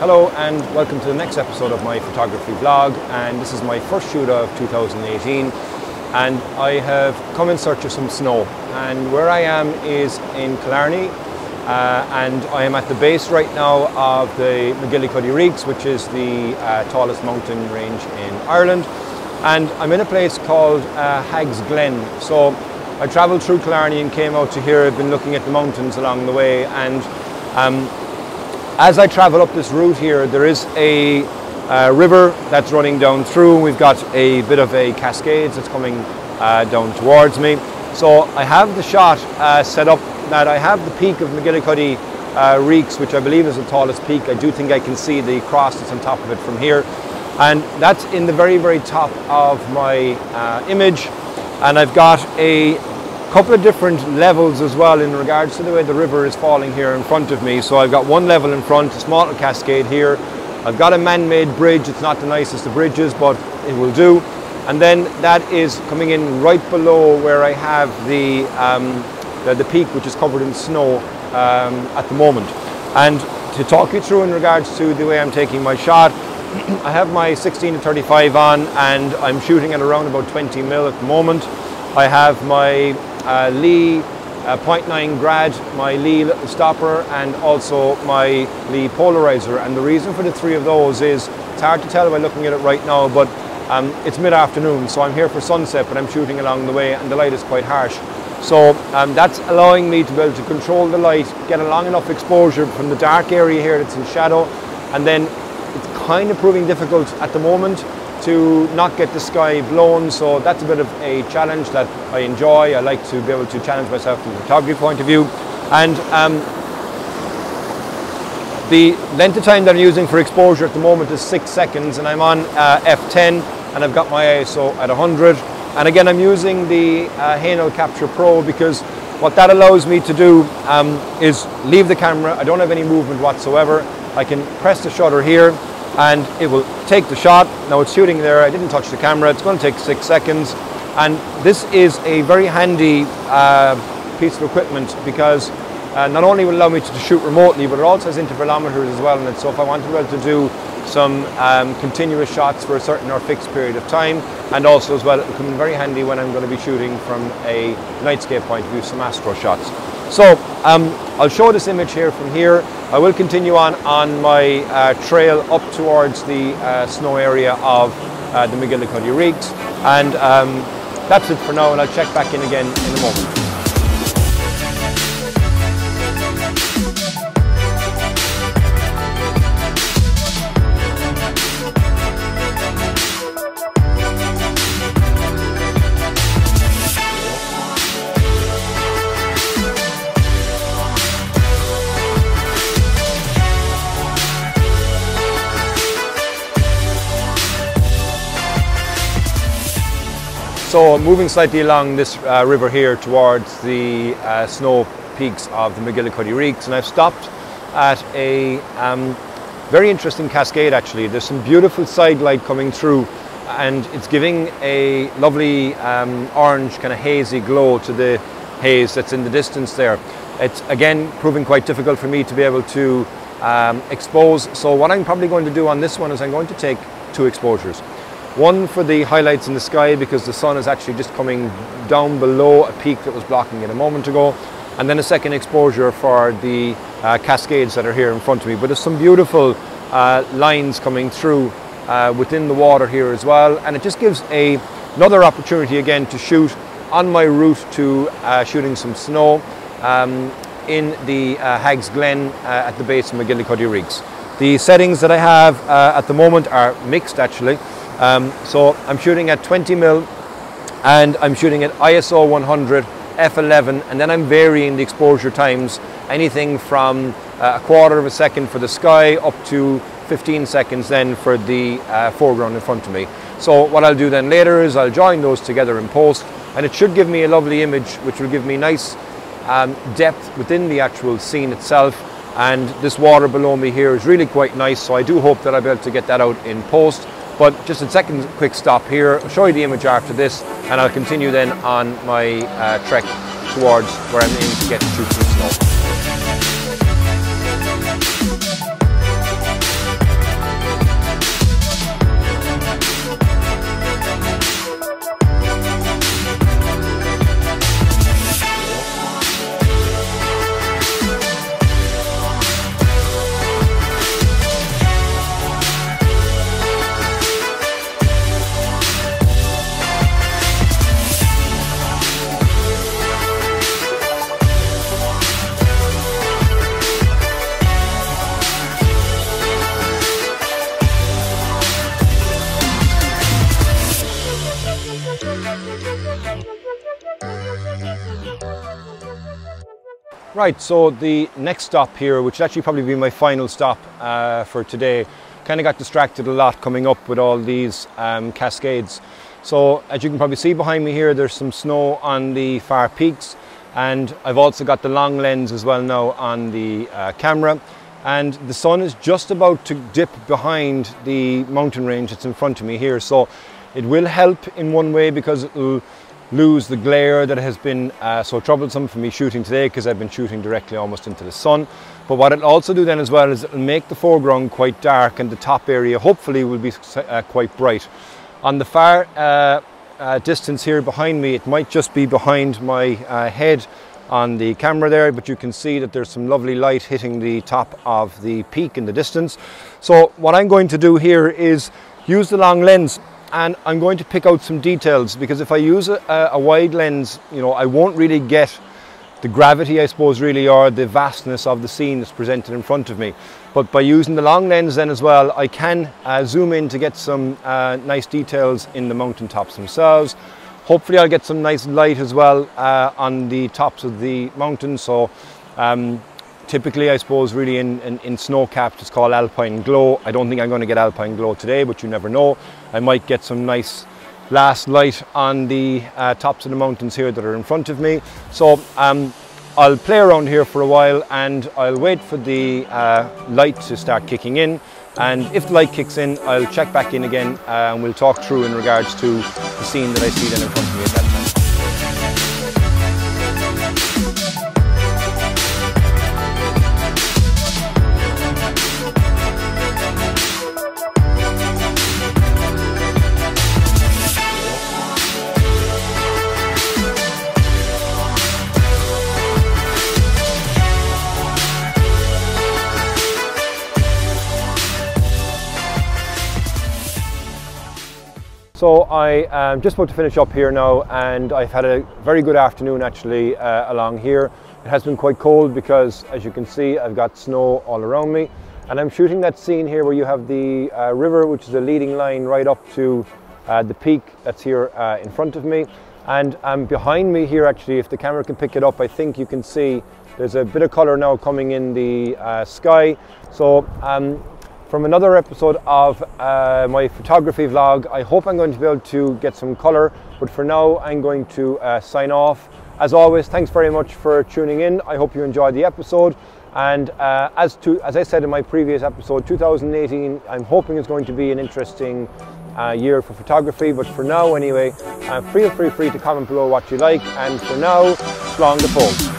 Hello and welcome to the next episode of my photography vlog and this is my first shoot of 2018 and I have come in search of some snow and where I am is in Killarney uh, and I am at the base right now of the Macgillycuddy Reeks which is the uh, tallest mountain range in Ireland and I'm in a place called uh, Hags Glen. So I travelled through Killarney and came out to here. I've been looking at the mountains along the way and um, as I travel up this route here, there is a river that's running down through. We've got a bit of a cascade that's coming uh, down towards me. So I have the shot uh, set up that I have the peak of Macgillycuddy uh, Reeks, which I believe is the tallest peak. I do think I can see the cross that's on top of it from here. And that's in the very, very top of my uh, image. And I've got a couple of different levels as well in regards to the way the river is falling here in front of me. So I've got one level in front, a small cascade here. I've got a man-made bridge. It's not the nicest of bridges, but it will do. And then that is coming in right below where I have the, um, the, the, peak, which is covered in snow um, at the moment. And to talk you through in regards to the way I'm taking my shot, I have my 16 to 35 on and I'm shooting at around about 20 mil at the moment. I have my uh, Lee uh, 0.9 grad, my Lee stopper and also my Lee polarizer. And the reason for the three of those is it's hard to tell by looking at it right now but um, it's mid-afternoon so I'm here for sunset but I'm shooting along the way and the light is quite harsh. So um, that's allowing me to be able to control the light, get a long enough exposure from the dark area here that's in shadow and then it's kind of proving difficult at the moment to not get the sky blown. So that's a bit of a challenge that I enjoy. I like to be able to challenge myself from a photography point of view. And um, the length of time that I'm using for exposure at the moment is six seconds and I'm on uh, F10 and I've got my ISO at 100. And again, I'm using the uh, Hahnel Capture Pro because what that allows me to do um, is leave the camera. I don't have any movement whatsoever. I can press the shutter here and it will take the shot. Now it's shooting there, I didn't touch the camera, it's going to take six seconds. And this is a very handy uh, piece of equipment because uh, not only will allow me to shoot remotely, but it also has intervalometers as well in it. So if I want to be able to do some um, continuous shots for a certain or fixed period of time, and also as well, it will come in very handy when I'm going to be shooting from a nightscape point of view, some astro shots. So um, I'll show this image here from here. I will continue on on my uh, trail up towards the uh, snow area of uh, the Macgillycuddy Reeks. And um, that's it for now, and I'll check back in again in a moment. So moving slightly along this uh, river here towards the uh, snow peaks of the Macgillycuddy Reeks and I've stopped at a um, very interesting cascade actually. There's some beautiful side light coming through and it's giving a lovely um, orange kind of hazy glow to the haze that's in the distance there. It's again proving quite difficult for me to be able to um, expose so what I'm probably going to do on this one is I'm going to take two exposures. One for the highlights in the sky because the sun is actually just coming down below a peak that was blocking it a moment ago. And then a second exposure for the uh, cascades that are here in front of me. But there's some beautiful uh, lines coming through uh, within the water here as well. And it just gives a, another opportunity again to shoot on my route to uh, shooting some snow um, in the uh, Hags Glen uh, at the base of Macgillycuddy Reeks. The settings that I have at the moment are mixed actually. Um, so I'm shooting at 20 mil and I'm shooting at ISO 100, f11, and then I'm varying the exposure times, anything from uh, a quarter of a second for the sky up to 15 seconds then for the uh, foreground in front of me. So what I'll do then later is I'll join those together in post and it should give me a lovely image which will give me nice um, depth within the actual scene itself. And this water below me here is really quite nice so I do hope that I'll be able to get that out in post but just a second quick stop here I'll show you the image after this and I'll continue then on my uh, trek towards where I'm aiming to get to snow. Right, so the next stop here, which will actually probably be my final stop uh, for today, kind of got distracted a lot coming up with all these um, cascades. So as you can probably see behind me here, there's some snow on the far peaks and I've also got the long lens as well now on the uh, camera and the sun is just about to dip behind the mountain range that's in front of me here. So it will help in one way because it will lose the glare that has been uh, so troublesome for me shooting today because I've been shooting directly almost into the sun. But what it'll also do then as well is it'll make the foreground quite dark and the top area hopefully will be uh, quite bright. On the far uh, uh distance here behind me, it might just be behind my uh, head on the camera there, but you can see that there's some lovely light hitting the top of the peak in the distance. So what I'm going to do here is use the long lens and I'm going to pick out some details because if I use a, a, wide lens, you know, I won't really get the gravity, I suppose, really, or the vastness of the scene that's presented in front of me. But by using the long lens then as well, I can uh, zoom in to get some uh, nice details in the mountain tops themselves. Hopefully I'll get some nice light as well uh, on the tops of the mountains. So um, typically I suppose really in, in, in snow capped it's called alpine glow. I don't think I'm going to get alpine glow today but you never know. I might get some nice last light on the uh, tops of the mountains here that are in front of me. So um, I'll play around here for a while and I'll wait for the uh, light to start kicking in and if the light kicks in I'll check back in again uh, and we'll talk through in regards to the scene that I see then in front of me at that time. So I am just about to finish up here now and I've had a very good afternoon actually uh, along here. It has been quite cold because as you can see I've got snow all around me and I'm shooting that scene here where you have the uh, river which is a leading line right up to uh, the peak that's here uh, in front of me and um, behind me here actually if the camera can pick it up I think you can see there's a bit of color now coming in the uh, sky so um, from another episode of uh, my photography vlog. I hope I'm going to be able to get some color, but for now I'm going to uh, sign off. As always, thanks very much for tuning in. I hope you enjoyed the episode. And uh, as to as I said in my previous episode, 2018, I'm hoping is going to be an interesting uh, year for photography. But for now, anyway, uh, feel free free to comment below what you like. And for now, long the pole.